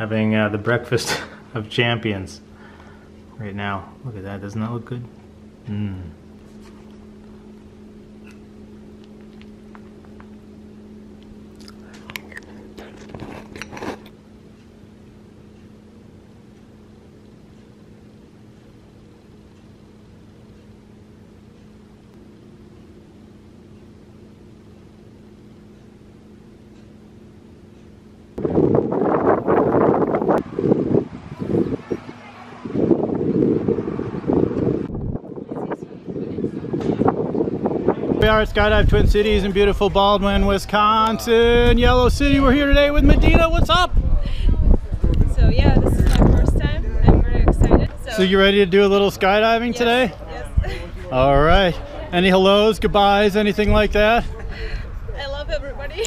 Having uh, the breakfast of champions right now. Look at that, doesn't that look good? Mmm. We are at Skydive Twin Cities in beautiful Baldwin, Wisconsin. Yellow City, we're here today with Medina. What's up? So yeah, this is my first time. I'm very excited. So, So you ready to do a little skydiving yes, today? Yes. All right. Any hellos, goodbyes, anything like that? I love everybody.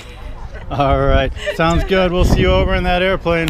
All right. Sounds good. We'll see you over in that airplane.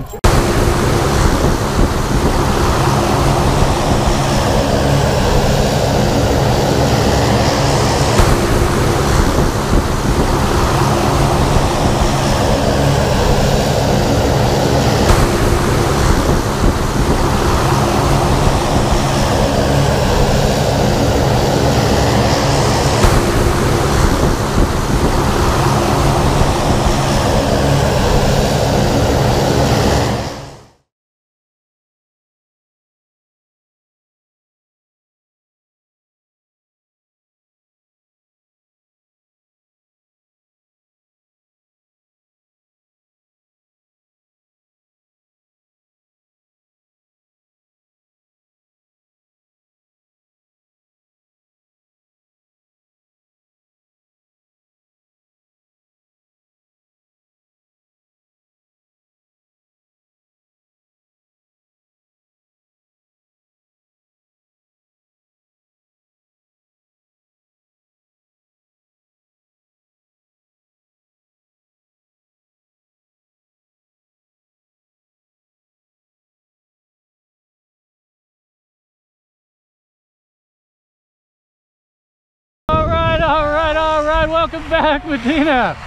All right, all right, all right. Welcome back, Medina.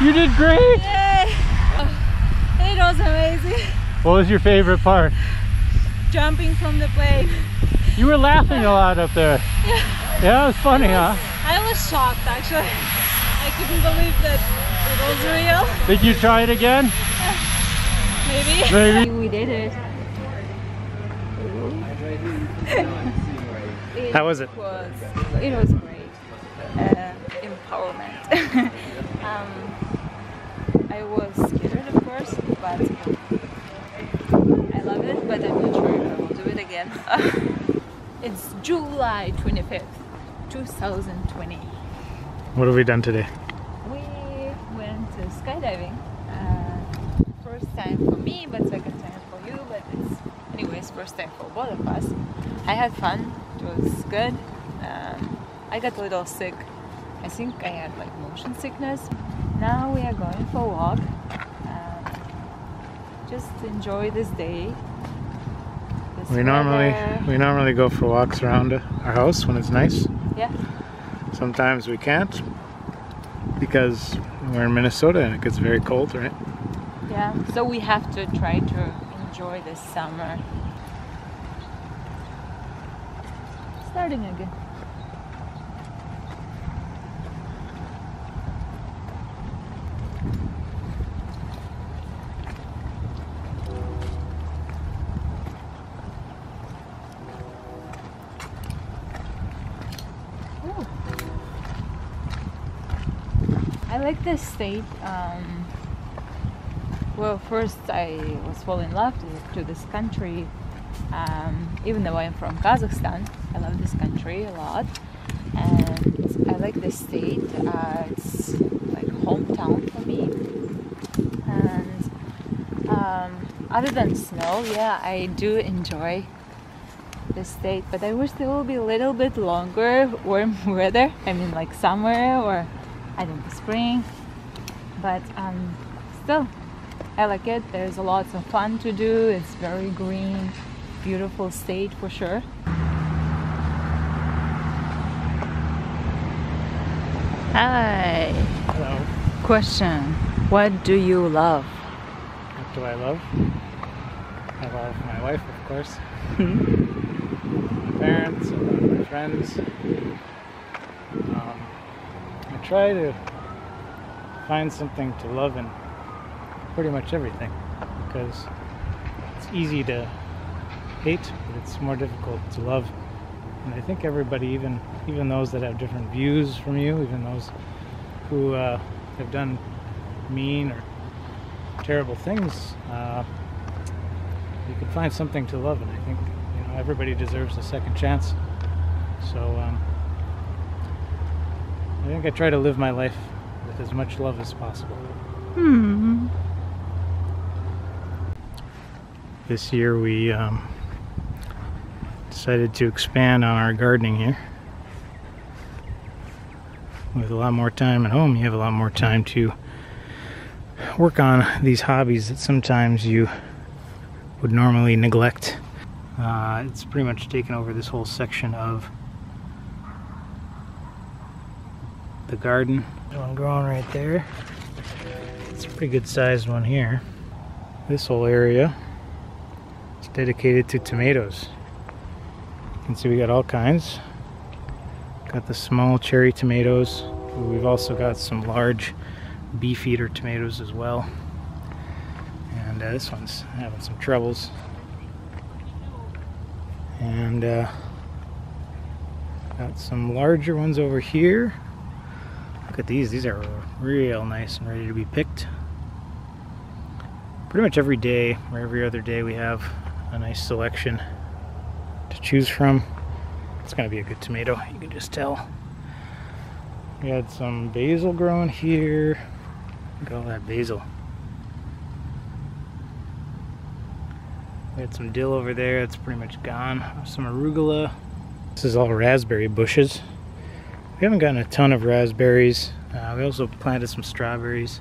You did great. Yay! Oh, it was amazing. What was your favorite part? Jumping from the plane. You were laughing a lot up there. Yeah. Yeah, it was funny, huh? I was shocked actually. I couldn't believe that it was real. Did you try it again? Maybe. Maybe. We did it. How was it? was it was great uh, empowerment. Um, I was scared of course but I love it but I'm not sure if I will do it again. It's July 25th 2020 What have we done today? we went to skydiving. Uh, first time for me but second time for you but it's anyways first time for both of us. I had fun. It was good. Um, I got a little sick I think I had like motion sickness now we are going for a walk um, just enjoy this day this We normally we normally go for walks around our house when it's nice. yeah Sometimes we can't because we're in Minnesota and it gets very cold, right? Yeah, so we have to try to enjoy this summer. Starting again. I like this state. Um, well, first I was fall in love to, this country. Um, even though I'm from Kazakhstan, I love this country a lot, and I like this state. Uh, it's like hometown for me. And um, other than snow, yeah, I do enjoy this state. But I wish there will be a little bit longer warm weather. I mean, like summer or I don't know, spring. But um, still, I like it. There's a lot of fun to do. It's very green, beautiful state for sure. Hi. Hello. Question: What do you love? What do I love? I love my wife, of course. my parents, I love my friends. Try to find something to love in pretty much everything because it's easy to hate, but it's more difficult to love. And I think everybody, even even those that have different views from you, even those who uh, have done mean or terrible things, uh, you can find something to love. And I think you know everybody deserves a second chance. So um, I think I try to live my life with as much love as possible. Hmm. This year we um, decided to expand on our gardening here. With a lot more time at home, you have a lot more time to work on these hobbies that sometimes you would normally neglect. Uh, it's pretty much taken over this whole section of the garden. One growing right there. It's a pretty good sized one here. This whole area is dedicated to tomatoes. You can see we got all kinds. Got the small cherry tomatoes. We've also got some large beefeater tomatoes as well. And uh, this one's having some troubles. And uh, got some larger ones over here. Look at these, these are real nice and ready to be picked. Pretty much every day or every other day we have a nice selection to choose from. It's gonna be a good tomato, you can just tell. We had some basil growing here. Look at all that basil. We had some dill over there, it's pretty much gone. Some arugula. This is all raspberry bushes. We haven't gotten a ton of raspberries. Uh, we also planted some strawberries,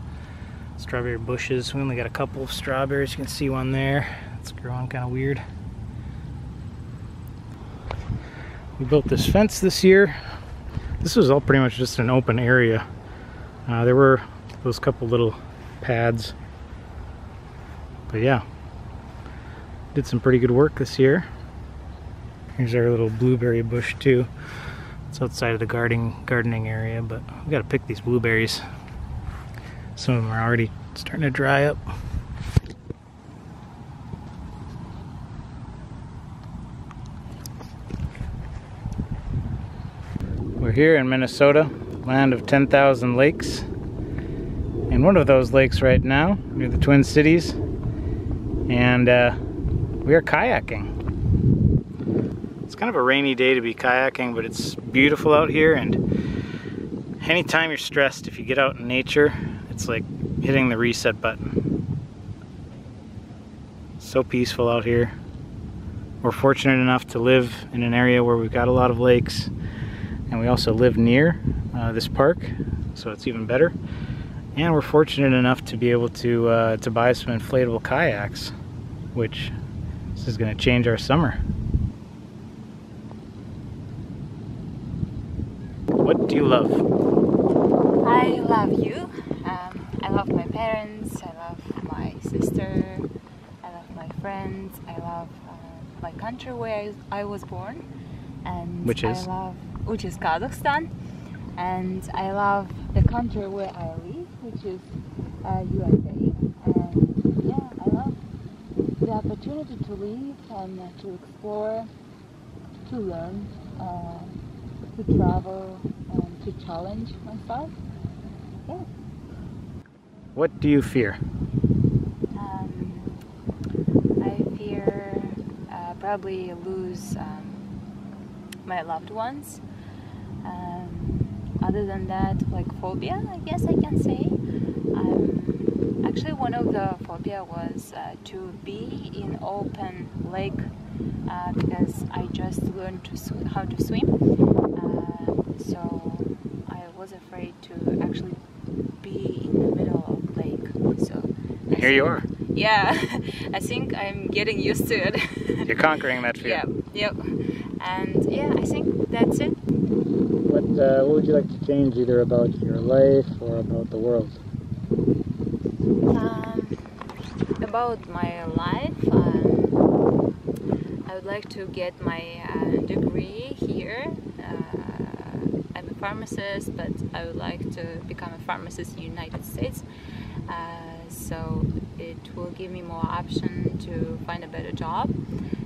strawberry bushes. We only got a couple of strawberries. You can see one there. It's growing kind of weird. We built this fence this year. This was all pretty much just an open area. Uh, there were those couple little pads. But yeah, did some pretty good work this year. Here's our little blueberry bush too. It's outside of the gardening gardening area, but we got to pick these blueberries. Some of them are already starting to dry up. We're here in Minnesota, land of 10,000 lakes. And one of those lakes right now, near the Twin Cities. And uh, we are kayaking. It's kind of a rainy day to be kayaking, but it's beautiful out here. And anytime you're stressed, if you get out in nature, it's like hitting the reset button. So peaceful out here. We're fortunate enough to live in an area where we've got a lot of lakes and we also live near uh, this park so it's even better and we're fortunate enough to be able to uh, to buy some inflatable kayaks which this is going to change our summer what do you love I love you. Um, I love my parents. I love my sister. I love my friends. I love uh, my country where I, I was born, and Which is? I love which is Kazakhstan, and I love the country where I live, which is uh, USA. And yeah, I love the opportunity to live and to explore, to learn, uh, to travel, and to challenge myself. Yeah. what do you fear Um, I fear uh, probably lose um, my loved ones. Um, other than that, like phobia, I guess I can say. Um, actually, one of the phobia was uh, to be in open lake uh, because I just learned to sw- how to swim. Uh, so I was afraid to actually be in the middle of the lake. So I here you are Yeah, I think I'm getting used to it. you're conquering that fear Yep, yep. And yeah, I think that's it. what, uh, what would you like to change either about your life or about the world Um, about my life, I would like to get my uh, degree here. Uh, I'm a pharmacist, but I would like to become a pharmacist in the United States. Uh, so it will give me more option to find a better job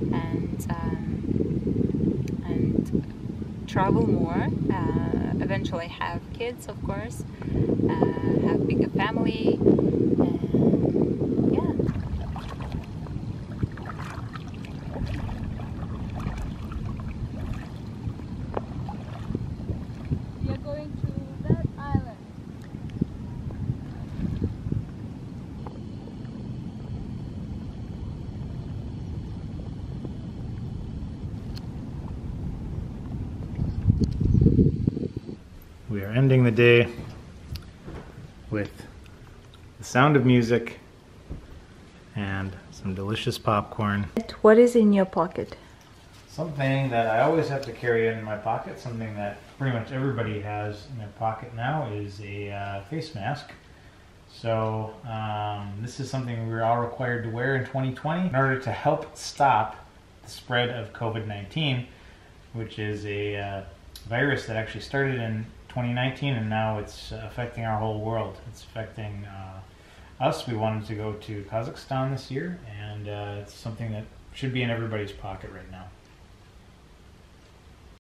and um, and travel more. Uh, eventually, have kids, of course. Uh, have bigger family. And yeah. We are going to that island. We are ending the day with the sound of music and some delicious popcorn. What is in your pocket? Something that I always have to carry in my pocket, something that pretty much everybody has in their pocket now, is a uh, face mask. So, um, this is something we were all required to wear in 2020 in order to help stop the spread of COVID 19, which is a uh, virus that actually started in 2019 and now it's affecting our whole world. It's affecting uh, us. We wanted to go to Kazakhstan this year, and uh, it's something that should be in everybody's pocket right now.